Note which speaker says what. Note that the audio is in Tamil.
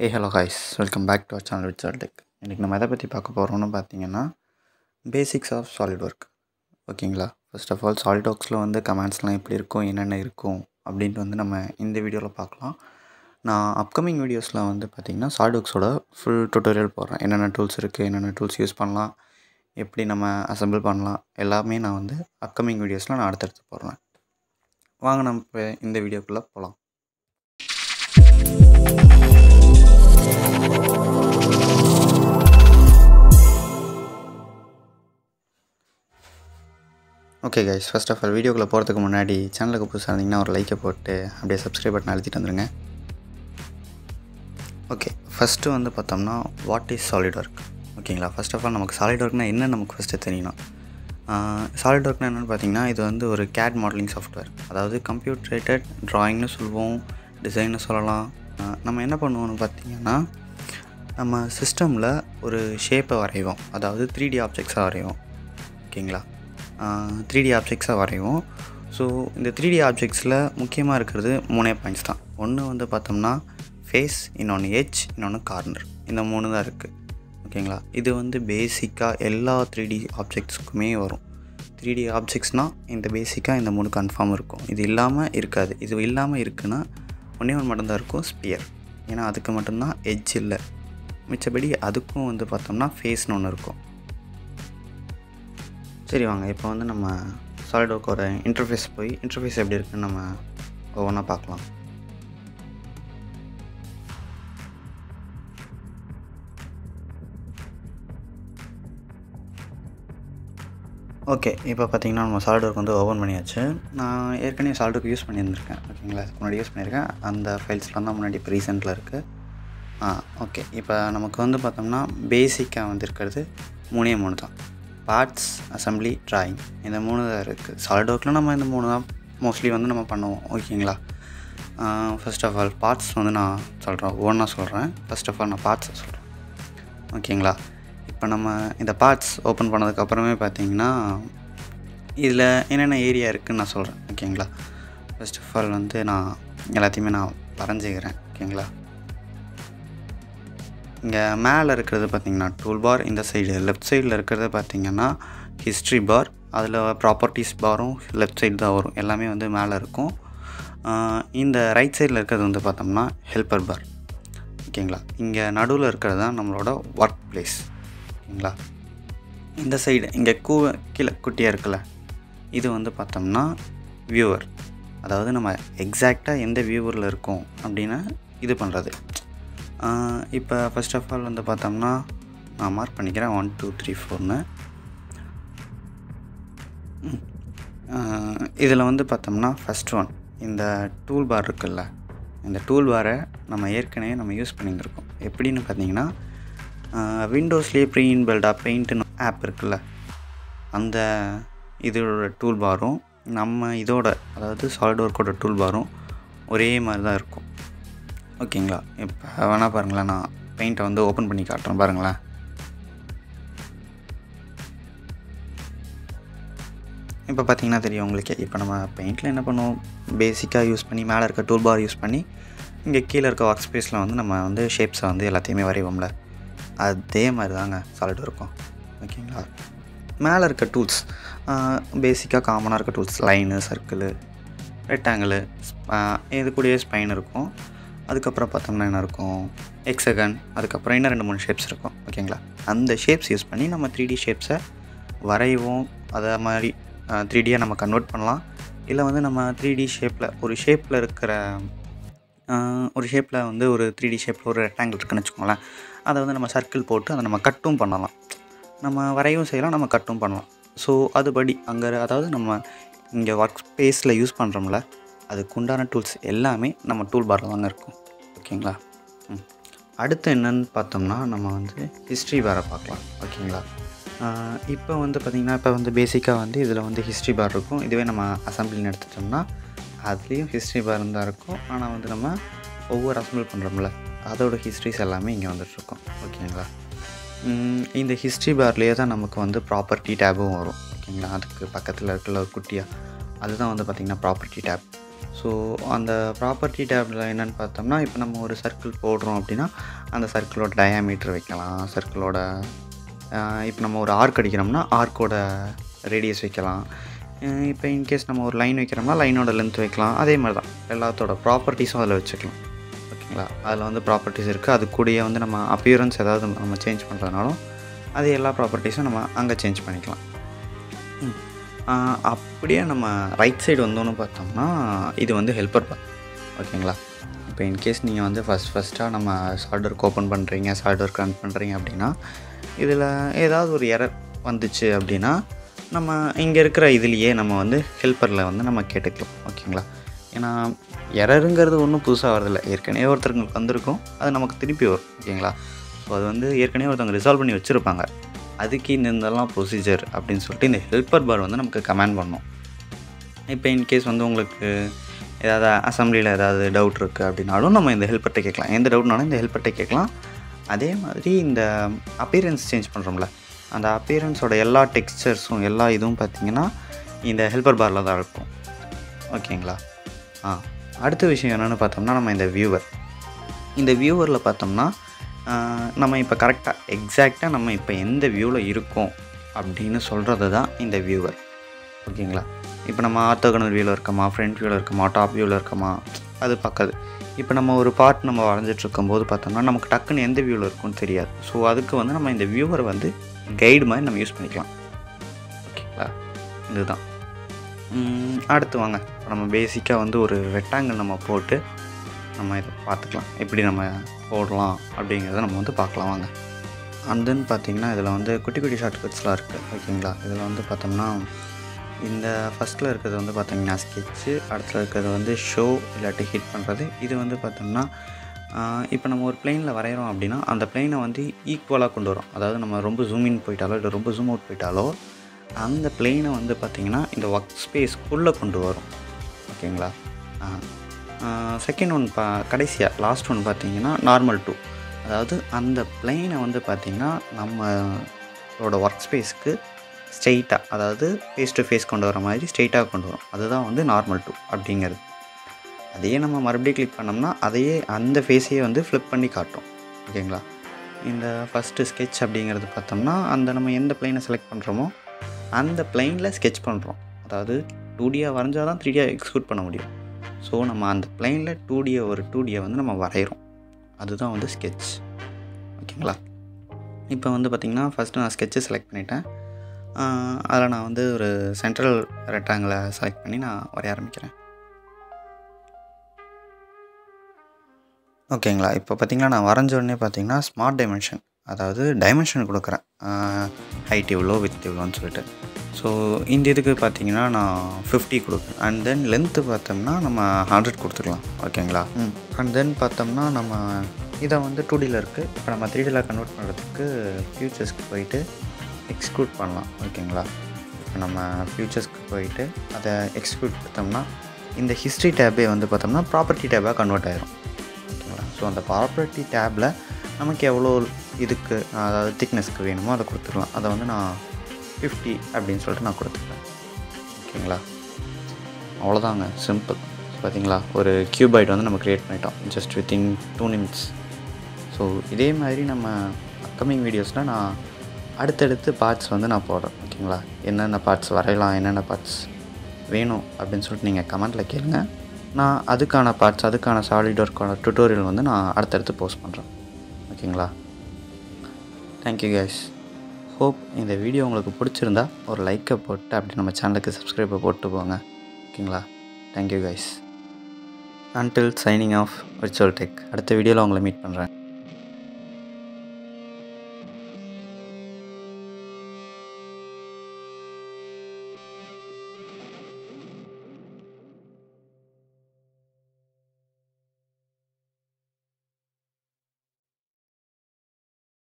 Speaker 1: A hello hi guys welcome back to our channel with சால்டெக் இன்றைக்கி நம்ம எதை பற்றி பார்க்க போகிறோம்னு பார்த்தீங்கன்னா பேசிக்ஸ் ஆஃப் சாலிட் ஒர்க் ஓகேங்களா? ஃபர்ஸ்ட் ஆஃப் ஆல் சாலிட் ஒர்க்ஸில் வந்து கமெண்ட்ஸ்லாம் எப்படி இருக்கும் என்னென்ன இருக்கும் அப்படின்ட்டு வந்து நம்ம இந்த வீடியோவில் பார்க்கலாம். நான் அப்கமிங் வீடியோஸில் வந்து பார்த்திங்கன்னா சாலிட் ஒர்க்ஸோட ஃபுல் டுட்டோரியல் போடுறேன். என்னென்ன டூல்ஸ் இருக்குது என்னென்ன டூல்ஸ் யூஸ் பண்ணலாம் எப்படி நம்ம அசெம்பிள் பண்ணலாம் எல்லாமே நான் வந்து அப்கமிங் வீடியோஸில் நான் அடுத்தடுத்து போடுறேன். வாங்க நம்ம இப்போ இந்த வீடியோக்குள்ளே போகலாம் okay guys first of all வீடியோக்குள்ளே போகிறதுக்கு முன்னாடி சேனலுக்கு புதுசாக இருந்தீங்கன்னா ஒரு லைக்கை போட்டு அப்படியே சப்ஸ்கிரைப் பட்டன் அழுத்திட்டு வந்துடுங்க ஓகே ஃபஸ்ட்டு வந்து பார்த்தோம்னா வாட் இஸ் சாலிட் ஒர்க் ஓகேங்களா ஃபர்ஸ்ட் ஆஃப் ஆல் நமக்கு சாலிட் ஒர்க்னா என்ன நமக்கு ஃபஸ்ட்டு தெரியணும். சாலிட் ஒர்க்னா என்னென்னு பார்த்தீங்கன்னா இது வந்து ஒரு கேட் மாடலிங் சாஃப்ட்வேர் அதாவது கம்ப்யூட்டரேட்டட் ட்ராயிங்னு சொல்லுவோம் டிசைன்னு சொல்லலாம். நம்ம என்ன பண்ணுவோம்னு பார்த்தீங்கன்னா நம்ம சிஸ்டமில் ஒரு ஷேப்பை வரைவோம். அதாவது த்ரீ டி ஆப்ஜெக்ட்ஸாக வரைவோம். ஓகேங்களா த்ரீ டி ஆப்ஜெக்ட்ஸாக வரைவோம். ஸோ இந்த த்ரீ டி ஆப்ஜெக்ட்ஸில் முக்கியமாக இருக்கிறது மூணே பாயிண்ட்ஸ் தான். ஒன்று வந்து பார்த்தோம்னா ஃபேஸ் இன்னொன்று ஹெச் இன்னொன்று கார்னர் இந்த மூணு தான் இருக்குது ஓகேங்களா இது வந்து பேசிக்காக எல்லா த்ரீ டி ஆப்ஜெக்ட்ஸுக்குமே வரும். த்ரீ டி ஆப்ஜெக்ட்ஸ்னால் இந்த பேசிக்காக இந்த மூணு கன்ஃபார்ம் இருக்கும். இது இல்லாமல் இருக்காது. இது இல்லாமல் இருக்குன்னா ஒன்றே ஒன்று மட்டும்தான் இருக்கும் ஸ்பியர் ஏன்னா அதுக்கு மட்டும்தான் எஜ் இல்லை. மிச்சபடி அதுக்கும் வந்து பார்த்தோம்னா ஃபேஸ்னு ஒன்று இருக்கும். சரி வாங்க இப்போ வந்து நம்ம சாலிட் ஒர்க்கோட இன்டர்ஃபேஸ் போய் இன்டர்ஃபேஸ் எப்படி இருக்குன்னு நம்ம ஒவ்வொன்றா பார்க்கலாம். ஓகே இப்போ பார்த்தீங்கன்னா நம்ம சாலிட் ஒர்க் வந்து ஓப்பன் பண்ணியாச்சு. நான் ஏற்கனவே சாலிட் ஒர்க் யூஸ் பண்ணியிருந்திருக்கேன் ஓகேங்களா? முன்னாடி யூஸ் பண்ணியிருக்கேன். அந்த ஃபைல்ஸ்லாம் தான் முன்னாடி இப்போ ரீசெண்டில் இருக்குது ஆ ஓகே இப்போ நமக்கு வந்து பார்த்தோம்னா பேசிக்காக வந்து இருக்கிறது மூணே மூணு தான். பார்ட்ஸ் அசம்பிளி ட்ராயிங் இந்த மூணு தான் இருக்குது சாலிட் ஒர்க்கில் நம்ம இந்த மூணு தான் மோஸ்ட்லி வந்து நம்ம பண்ணுவோம். ஓகேங்களா ஃபர்ஸ்ட் ஆஃப் ஆல் பார்ட்ஸ் வந்து நான் சொல்கிறேன் ஒவ்வொன்றா சொல்கிறேன் ஃபர்ஸ்ட் ஆஃப் ஆல் நான் பார்ட்ஸை சொல்கிறேன் ஓகேங்களா இப்போ நம்ம இந்த பார்ட்ஸ் ஓப்பன் பண்ணதுக்கப்புறமே பார்த்தீங்கன்னா இதில் என்னென்ன ஏரியா இருக்குதுன்னு நான் சொல்கிறேன் ஓகேங்களா ஃபர்ஸ்ட் ஆஃப் ஆல் வந்து நான் எல்லாத்தையுமே நான் வரைஞ்சிக்கிறேன். ஓகேங்களா இங்கே மேலே இருக்கிறது பார்த்தீங்கன்னா டூல் பார் இந்த சைடு லெஃப்ட் சைடில் இருக்கிறது பார்த்திங்கன்னா ஹிஸ்ட்ரி பார் அதில் ப்ராப்பர்ட்டிஸ் பாரும் லெஃப்ட் சைடு தான் வரும். எல்லாமே வந்து மேலே இருக்கும். இந்த ரைட் சைடில் இருக்கிறது வந்து பார்த்தோம்னா ஹெல்ப்பர் பார் ஓகேங்களா? இங்கே நடுவில் இருக்கிறது தான் நம்மளோட ஒர்க் பிளேஸ் ஓகேங்களா? இந்த சைடு இங்கே கூ கீழே குட்டியாக இருக்குல்ல? இது வந்து பார்த்தோம்னா வியூவர் அதாவது நம்ம எக்ஸாக்டாக எந்த வியூவரில் இருக்கோம் அப்படின்னு இது பண்ணுறது இப்போ ஃபஸ்ட் ஆஃப் ஆல் வந்து பார்த்தோம்னா நான் மார்க் பண்ணிக்கிறேன். ஒன் டூ த்ரீ ஃபோர்னு இதில் வந்து பார்த்தோம்னா ஃபஸ்ட் ஒன் இந்த டூல் பார் இருக்குல்ல இந்த டூல் பாரை நம்ம ஏற்கனவே நம்ம யூஸ் பண்ணியிருந்திருக்கோம். எப்படின்னு பார்த்தீங்கன்னா விண்டோஸ்லேயே ப்ரீ இன்பில்டாக பெயிண்ட்டுன்னு ஆப் இருக்குல்ல அந்த இதோட டூல் பாரும் நம்ம இதோட அதாவது சாலிட் ஒர்க்கோட டூல் பாரும் ஒரே மாதிரி தான் இருக்கும். ஓகேங்களா? இப்போ வேணால் பாருங்களேன் நான் பெயிண்ட்டை வந்து ஓப்பன் பண்ணி காட்டுறேன் பாருங்களேன். இப்போ பார்த்தீங்கன்னா தெரியும் உங்களுக்கு இப்போ நம்ம பெயிண்டில் என்ன பண்ணுவோம்? பேசிக்காக யூஸ் பண்ணி மேலே இருக்க டூல் பார் யூஸ் பண்ணி இங்கே கீழே இருக்க ஒர்க் ஸ்பேஸில் வந்து நம்ம வந்து ஷேப்ஸை வந்து எல்லாத்தையுமே வரைவோம்ல. அதே மாதிரி தாங்க சாலிட் இருக்கும். ஓகேங்களா? மேலே இருக்க டூல்ஸ் பேசிக்காக காமனாக இருக்க டூல்ஸ் லைனு சர்க்கிளு ரெக்டாங்கிளு இது கூடயே ஸ்பைன் இருக்கும். அதுக்கப்புறம் பார்த்தோம்னா என்ன இருக்கும்? எக்ஸகன் அதுக்கப்புறம் இன்னும் ரெண்டு மூணு ஷேப்ஸ் இருக்கும். ஓகேங்களா? அந்த ஷேப்ஸ் யூஸ் பண்ணி நம்ம த்ரீ டி ஷேப்ஸை வரைவோம். அதை மாதிரி த்ரீ டியாக நம்ம கன்வெர்ட் பண்ணலாம். இல்லை வந்து நம்ம த்ரீ டி ஷேப்பில் ஒரு ஷேப்பில் இருக்கிற ஒரு ஷேப்பில் வந்து ஒரு த்ரீ டி ஷேப்பில் ஒரு ரெக்டாங்கிள் இருக்குன்னு வச்சுக்கோங்களேன். அதை வந்து நம்ம சர்க்கிள் போட்டு அதை நம்ம கட்டும் பண்ணலாம். நம்ம வரையும் செய்யலாம் நம்ம கட்டும் பண்ணலாம். ஸோ அதுபடி அங்கே அதாவது நம்ம இங்கே ஒர்க் ஸ்பேஸில் யூஸ் பண்ணுறோம்ல அதுக்குண்டான டூல்ஸ் எல்லாமே நம்ம டூல் பாரில் தாங்க இருக்கும். ஓகேங்களா? ம். அடுத்து என்னன்னு பார்த்தோம்னா நம்ம வந்து ஹிஸ்ட்ரி பாரை பார்க்கலாம். ஓகேங்களா? இப்போ வந்து பார்த்திங்கன்னா இப்போ வந்து பேசிக்காக வந்து இதில் வந்து ஹிஸ்ட்ரி பார் இருக்கும். இதுவே நம்ம அசம்பிளின்னு எடுத்துட்டோம்னா அதுலேயும் ஹிஸ்ட்ரி பார் தான் இருக்கும். ஆனால் வந்து நம்ம ஒவ்வொரு அசம்பிள் பண்ணுறோம்ல அதோட ஹிஸ்ட்ரிஸ் எல்லாமே இங்கே வந்துட்டுருக்கோம் ஓகேங்களா? இந்த ஹிஸ்ட்ரி பார்லேயே தான் நமக்கு வந்து ப்ராப்பர்ட்டி டேபும் வரும். ஓகேங்களா? அதுக்கு பக்கத்தில் இருக்கிற ஒரு குட்டியாக அதுதான் வந்து பார்த்திங்கன்னா ப்ராப்பர்ட்டி டேப் ஸோ அந்த ப்ராப்பர்ட்டி டேப்பில் என்னென்னு பார்த்தோம்னா இப்போ நம்ம ஒரு சர்க்கிள் போடுறோம் அப்படின்னா அந்த சர்க்கிளோட டயாமீட்டர் வைக்கலாம். சர்க்கிளோட இப்போ நம்ம ஒரு ஆர்க் அடிக்கிறோம்னா ஆர்க்கோட ரேடியஸ் வைக்கலாம். இப்போ இன்கேஸ் நம்ம ஒரு லைன் வைக்கிறோம்னா லைனோட லென்த் வைக்கலாம். அதே மாதிரி தான் எல்லாத்தோட ப்ராப்பர்ட்டிஸும் அதில் வச்சுக்கலாம். ஓகேங்களா? அதில் வந்து ப்ராப்பர்ட்டிஸ் இருக்குது அது கூடயே வந்து நம்ம அப்பியரன்ஸ் ஏதாவது நம்ம சேஞ்ச் பண்ணுறதுனாலும் அது எல்லா ப்ராப்பர்ட்டிஸும் நம்ம அங்கே சேஞ்ச் பண்ணிக்கலாம். ம். அப்படியே நம்ம ரைட் சைடு வந்தோன்னு பார்த்தோம்னா இது வந்து ஹெல்ப்பர் பார் ஓகேங்களா? இப்போ இன்கேஸ் நீங்கள் வந்து ஃபஸ்ட் ஃபஸ்ட்டாக நம்ம சார்ட்ஒர்க் ஓப்பன் பண்ணுறீங்க சார்ட்ஒர்க் ரன் பண்ணுறீங்க அப்படின்னா இதில் ஏதாவது ஒரு எரர் வந்துச்சு அப்படின்னா நம்ம இங்கே இருக்கிற இதுலேயே நம்ம வந்து ஹெல்ப்பரில் வந்து நம்ம கேட்டுக்கலாம். ஓகேங்களா? ஏன்னா எரருங்கிறது ஒன்றும் புதுசாக வரதில்லை ஏற்கனவே ஒருத்தருக்கு வந்திருக்கும். அது நமக்கு திருப்பி வரும். ஓகேங்களா? ஸோ அது வந்து ஏற்கனவே ஒருத்தவங்க ரிசால்வ் பண்ணி வச்சுருப்பாங்க. அதுக்கு இந்த ப்ரொசீஜர் அப்படின்னு சொல்லிட்டு இந்த ஹெல்ப்பர் பார் வந்து நமக்கு கமெண்ட் பண்ணும். இப்போ இன்கேஸ் வந்து உங்களுக்கு ஏதாவது அசம்பிளியில் ஏதாவது டவுட் இருக்குது அப்படின்னாலும் நம்ம இந்த ஹெல்ப்பர்கிட்ட கேட்கலாம். எந்த டவுட்னாலும் இந்த ஹெல்ப்பர்கிட்ட கேட்கலாம். அதே மாதிரி இந்த அப்பியரன்ஸ் சேஞ்ச் பண்ணுறோம்ல அந்த அப்பியரன்ஸோட எல்லா டெக்ஸ்சர்ஸும் எல்லா இதுவும் பார்த்திங்கன்னா இந்த ஹெல்ப்பர் பாரில் தான் இருக்கும். ஓகேங்களா? ஆ அடுத்த விஷயம் என்னென்னு பார்த்தோம்னா நம்ம இந்த வியூவர் இந்த வியூவரில் பார்த்தோம்னா நம்ம இப்போ கரெக்டாக எக்ஸாக்டாக நம்ம இப்போ எந்த வியூவில் இருக்கோம் அப்படின்னு சொல்கிறது தான் இந்த வியூவர் ஓகேங்களா? இப்போ நம்ம ஆர்த்தோகனல் வியூவில் இருக்கோமா ஃப்ரண்ட் வியூவில் இருக்கோமா டாப் வியூவில் இருக்கோமா? அது பக்கத்து இப்போ நம்ம ஒரு பார்ட் நம்ம வரைஞ்சிட்டு இருக்கும்போது பார்த்தோம்னா நமக்கு டக்குன்னு எந்த வியூவில் இருக்கும்னு தெரியாது. ஸோ அதுக்கு வந்து நம்ம இந்த வியூவர் வந்து கைடு மாதிரி நம்ம யூஸ் பண்ணிக்கலாம். ஓகேங்களா? இதுதான். அடுத்து வாங்க. நம்ம பேசிக்காக வந்து ஒரு ரெக்டாங்கிள் நம்ம போட்டு நம்ம இதை பார்த்துக்கலாம். எப்படி நம்ம போடலாம் அப்படிங்கிறத நம்ம வந்து பார்க்கலாம் வாங்க. அண்ட் தென் பார்த்தீங்கன்னா இதில் வந்து குட்டி குட்டி ஷார்ட்கட்ஸ்லாம் இருக்குது ஓகேங்களா? இதில் வந்து பார்த்தோம்னா இந்த ஃபஸ்ட்டில் இருக்கிறது வந்து பார்த்திங்கன்னா ஸ்கெட்சு அடுத்தில் இருக்கிறது வந்து ஷோ இல்லாட்டி ஹிட் பண்ணுறது இது வந்து பார்த்தோம்னா இப்போ நம்ம ஒரு பிளெயினில் வரைகிறோம் அப்படின்னா அந்த பிளெயினை வந்து ஈக்குவலாக கொண்டு வரும். அதாவது நம்ம ரொம்ப ஜூம் இன் போயிட்டாலோ இல்லை ரொம்ப ஜூம் அவுட் போயிட்டாலோ அந்த பிளெயினை வந்து பார்த்திங்கன்னா இந்த ஒர்க் ஸ்பேஸ்க்குள்ளே கொண்டு வரும். ஓகேங்களா? செகண்ட் ஒன் பா கடைசியாக லாஸ்ட் ஒன் பார்த்தீங்கன்னா நார்மல் டூ அதாவது அந்த பிளெயினை வந்து பார்த்திங்கன்னா நம்மளோட ஒர்க் ஸ்பேஸ்க்கு ஸ்ட்ரெயிட்டாக அதாவது ஃபேஸ் டு ஃபேஸ் கொண்டு வர மாதிரி ஸ்ட்ரெயிட்டாக கொண்டு வரும். அதுதான் வந்து நார்மல் டூ அப்படிங்கிறது. அதையே நம்ம மறுபடியும் கிளிக் பண்ணோம்னா அதையே அந்த ஃபேஸையே வந்து ஃப்ளிப் பண்ணி காட்டும். ஓகேங்களா? இந்த ஃபஸ்ட்டு ஸ்கெட்ச் அப்படிங்கிறது பார்த்தோம்னா அந்த நம்ம எந்த பிளெயினை செலக்ட் பண்ணுறோமோ அந்த பிளெயினில் ஸ்கெட்ச் பண்ணுறோம் அதாவது டூ டியாக வரைஞ்சால் தான் த்ரீ டியாக எக்ஸிக்யூட் பண்ண முடியும். ஸோ நம்ம அந்த பிளைனில் டூ டியை ஒரு டூ டியை வந்து நம்ம வரைகிறோம் அதுதான் வந்து ஸ்கெட்ச் ஓகேங்களா? இப்போ வந்து பார்த்திங்கன்னா ஃபஸ்ட்டு நான் ஸ்கெட்சை செலக்ட் பண்ணிட்டேன். அதில் நான் வந்து ஒரு சென்ட்ரல் ரெக்டாங்கிளை செலக்ட் பண்ணி நான் வரைய ஆரம்பிக்கிறேன். ஓகேங்களா? இப்போ பார்த்தீங்கன்னா நான் வரைஞ்ச உடனே பார்த்தீங்கன்னா ஸ்மார்ட் டைமென்ஷன் அதாவது டைமென்ஷன் கொடுக்குறேன். ஹைட் இவ்வளோ வித் இவ்வளோன்னு சொல்லிட்டு. ஸோ இந்த இதுக்கு பார்த்தீங்கன்னா நான் ஃபிஃப்டி கொடுக்குறேன் அண்ட் தென் லென்த்து பார்த்தோம்னா நம்ம ஹண்ட்ரட் கொடுத்துக்கலாம். ஓகேங்களா? அண்ட் தென் பார்த்தோம்னா நம்ம இதை வந்து டூ டியில் இருக்குது இப்போ நம்ம த்ரீ டியில் கன்வெர்ட் பண்ணுறதுக்கு ஃபியூச்சர்ஸ்க்கு போயிட்டு எக்ஸ்க்ளூட் பண்ணலாம். ஓகேங்களா? இப்போ நம்ம ஃபியூச்சர்ஸ்க்கு போயிட்டு அதை எக்ஸ்க்ளூட் கொடுத்தோம்னா இந்த ஹிஸ்ட்ரி டேபே வந்து பார்த்தோம்னா ப்ராப்பர்ட்டி டேபாக கன்வெர்ட் ஆயிரும். ஓகேங்களா? ஸோ அந்த ப்ராப்பர்ட்டி டேப்பில் நமக்கு எவ்வளோ இதுக்கு அதாவது திக்னஸ்க்கு வேணுமோ அதை கொடுத்துக்கலாம் அதை வந்து நான் ஃபிஃப்டி அப்படின்னு சொல்லிட்டு நான் கொடுத்துருக்கேன் ஓகேங்களா? அவ்வளோதாங்க சிம்பிள் பார்த்தீங்களா? ஒரு கியூபாய்ட் வந்து நம்ம க்ரியேட் பண்ணிட்டோம் just within two minutes so இதே மாதிரி நம்ம அப்கமிங் வீடியோஸில் நான் அடுத்தடுத்து பார்ட்ஸ் வந்து நான் போடுறேன். ஓகேங்களா? என்னென்ன பார்ட்ஸ் வரையலாம் என்னென்ன பார்ட்ஸ் வேணும் அப்படின்னு சொல்லிட்டு நீங்கள் கமெண்ட்டில் கேளுங்க. நான் அதுக்கான பார்ட்ஸ் அதுக்கான சாலிட் ஒர்க்கான டுட்டோரியல் வந்து நான் அடுத்தடுத்து போஸ்ட் பண்ணுறேன் ஓகேங்களா? தேங்க்யூ கைஸ் ஹோப் இந்த வீடியோ உங்களுக்கு பிடிச்சிருந்தா ஒரு லைக்கை போட்டு அப்படி நம்ம சேனலுக்கு சப்ஸ்கிரைபை போட்டு போங்க. ஓகேங்களா thank you guys until signing off virtual tech அடுத்த வீடியோவில் உங்களை மீட் பண்ணுறேன்